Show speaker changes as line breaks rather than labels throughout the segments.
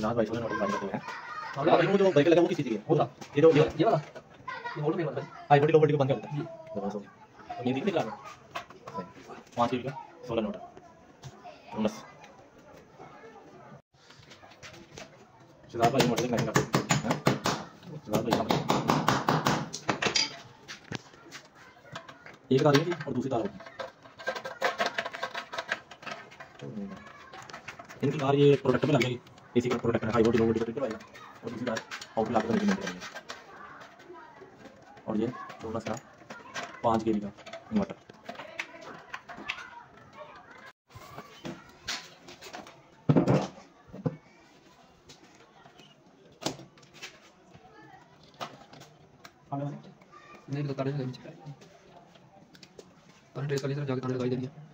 सिद्धार्थ भाई सोलह मॉडल करते हैं और भाई वो जो ब्रेक लगा वो किसी चीज़ है वो ये जो ये
वाला ये वोल्ट पे वाला
हाई वोल्टेज लो वोल्टेज को बंद कर देता है बस हो गया ये दिख रहा है पाँच के का सोलह नोट बस सिद्धार्थ भाई मॉडल नहीं करते सिद्धार्थ भाई एक तार होगी और दूसरी तार होगी इनकी तार ये प्रोडक्ट में लग जाएगी एसी का प्रोडक्ट है हाई वोल्टेज लो वोल्टेज का आएगा और दूसरी तार आउट लाख का मेज़रमेंट करेंगे और ये दो का पाँच के का इन्वर्टर
नहीं तो तारे लगी चाहिए तारे ली जाके तारे लगाई देनी है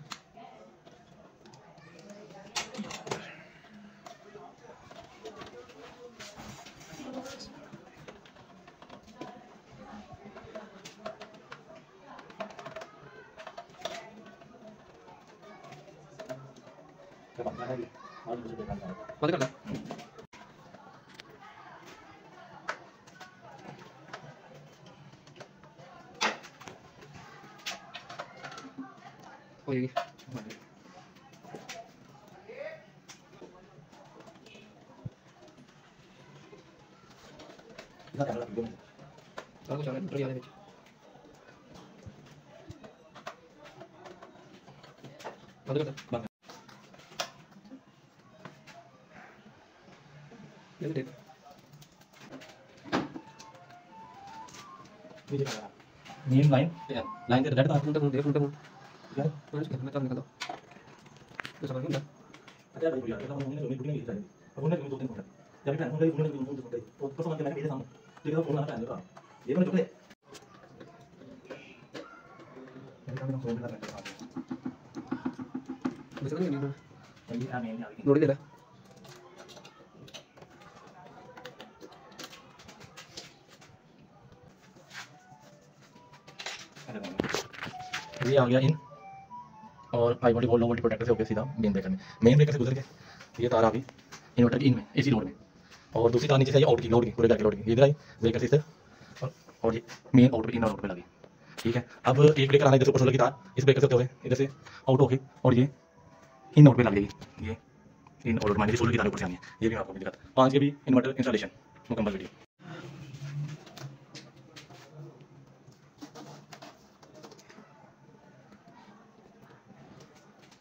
बंद कर दे होएगी सारा कुछ आ रहा है मीटर याद है ਵਿੱਚ बंद कर दे ये देख
मेन लाइन लाइन के रेड तार
उल्टा मुँह दे उल्टा मुँह
यार
मैं इसके मैं तार निकाल दो तो समझ गया
अच्छा भाई भैया तो हमने जो मीटिंग की चाहिए अब उन्होंने दो दिन होता जब भी उन्होंने उन्होंने दो दिन होता तो उसको समझ के मैंने मेरे सामने तो ये फ़ोन आता है ना ये मैंने चुप ले मैं के मैं
नोट दे रहा
ये आ गया इन। और high voltage low voltage protector से होकर सीधा मेन ब्रेकर में। मेन ब्रेकर से गुजर के ये तार आ गई इन्वर्टर की इन में एसी लोड में। और दूसरी तार नीचे से आउट की लोड की पूरे घर लोड की। इधर आई ब्रेकर से इधर और, ये मेन आउट इन आउट पे लगी। ठीक है अब एक ब्रेकर आना इधर से ऊपर की तार। इस ब्रेकर से होते हुए इधर से आउट हो गई। और ये इन आउट पे लग। जाएगी ये इन और मान सोलह की तार ऊपर से आनी है। ये भी आपको दिखाता पाँच के भी इन्वर्टर इंस्टॉलेशन मुकम्मल वीडियो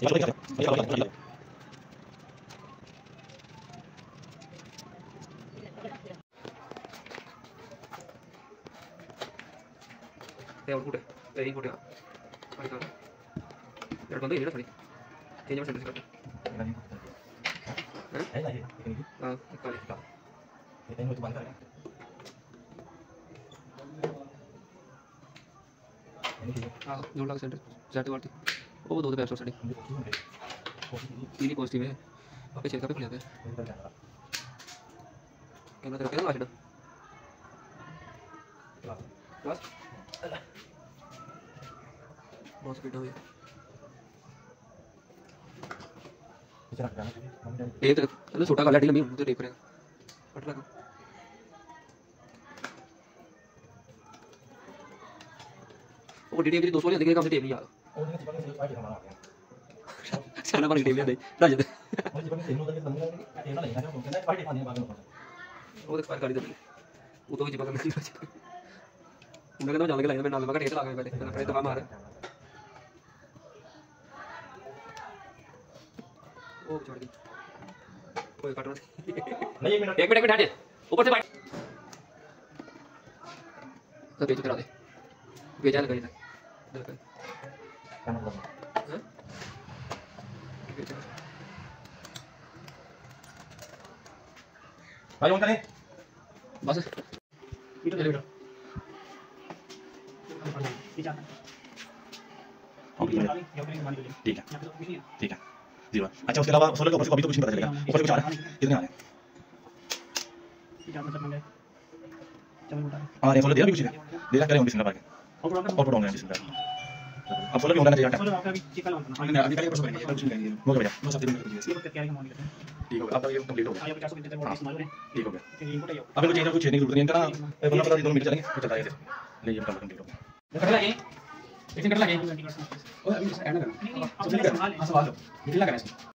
ये इनपुट है और निकाल यार बंद ही नहीं ना थोड़ी चेंज में सेंटर करते हाँ हाँ वो दो दो साड़ी तीन ही पॉजिटिव है आपके चेक पे खुले पे कैमरा तेरा कैमरा लास्ट बस बहुत स्पीड हो गई एक चलो छोटा काला लंबी तो देख रहे हैं। पट लगा। वो डी डी दो सौ लेने के काम से टेप नहीं यार साना ले राज दे वो तो एक्सपायर कर दी वो तो भी चिपक नहीं राज उन्होंने कहना जाने के लाइन में नाल में का टेप लगा पहले मैंने पहले दबा मार ओ छोड़ दी कोई कट
नहीं एक मिनट
एक मिनट हट ऊपर से बैठ तो बेच करा दे बेचा लगा इधर हाँ?
ठीक है ठीक है अच्छा उसके अलावा सोलर के ऊपर से तो कुछ नहीं पता चलेगा ऊपर कुछ आ रहा है कितने आ रहे हैं हाँ ये सोलर दिया भी कुछ नहीं दे रहा करें बिस्मिल्लाह ऑन है बिस्मिल्लाह अब सोलर भी होना चाहिए टाइम
अभी कल परसों करेंगे कल कुछ नहीं करेंगे
हो गया भैया
बस दिन में कर दीजिए
ठीक हो गया तक ये कंप्लीट हो गया ठीक हो गया इनको चेंज कुछ चेंज की ज़रूरत नहीं है इनका पता दोनों मिनट चलेंगे फिर चलता है ऐसे ये कंप्लीट हो गया
कट लगे एक कट लगे
ओए अभी ऐड करना नहीं हाँ सवाल लो लगाना इसमें